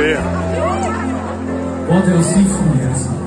ver. Ó Deus, sem mesmo.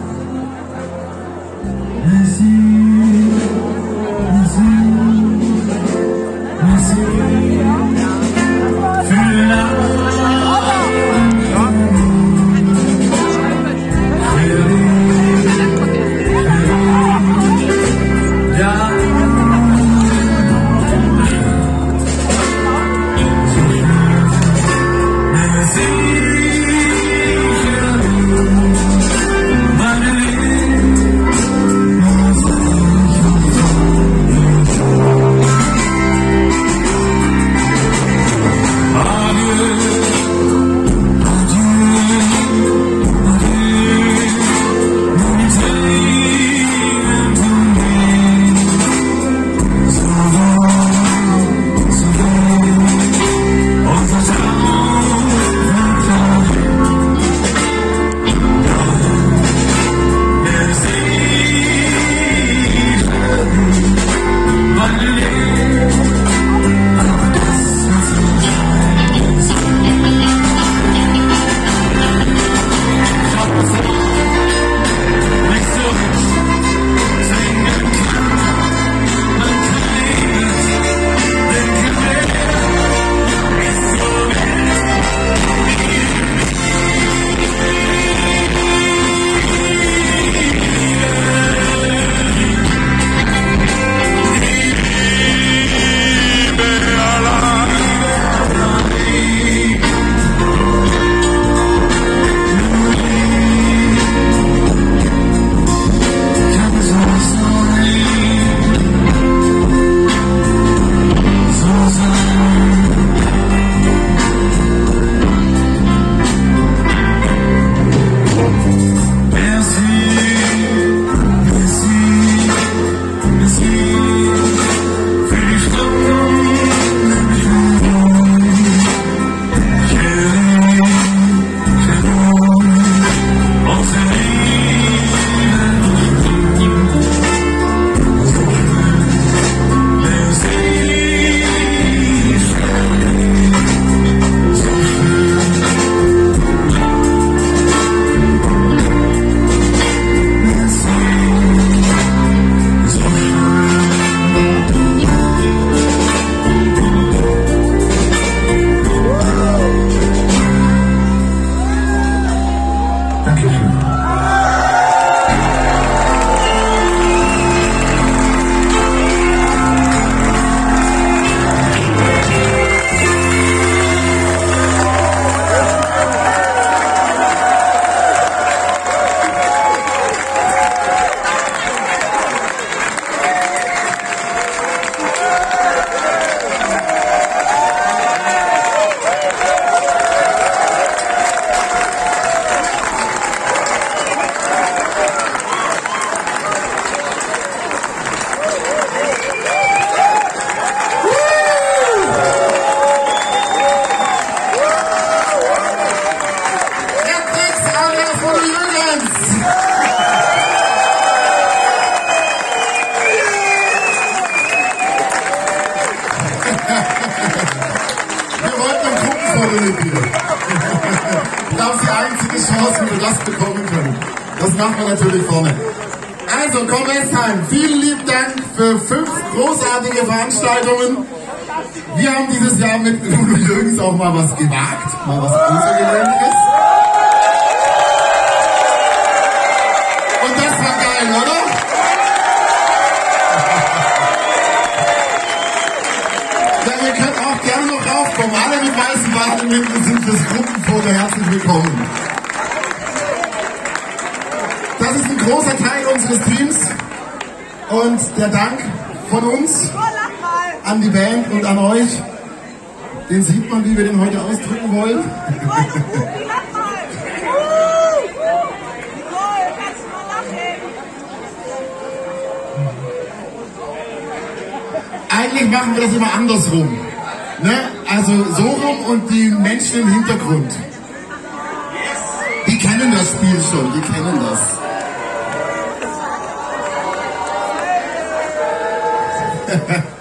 Olympia. Das ist die einzige Chance, wie wir das bekommen können. Das machen wir natürlich vorne. Also, komm Westheim, vielen lieben Dank für fünf großartige Veranstaltungen. Wir haben dieses Jahr mit Udo Jürgens auch mal was gewagt, mal was Außergewöhnliches. Warnminken sind fürs Gruppenfoto herzlich willkommen. Das ist ein großer Teil unseres Teams und der Dank von uns an die Band und an euch. Den sieht man, wie wir den heute ausdrücken wollen. Eigentlich machen wir das immer andersrum. Ne? Also so rum und die Menschen im Hintergrund. Die kennen das Spiel schon, die kennen das.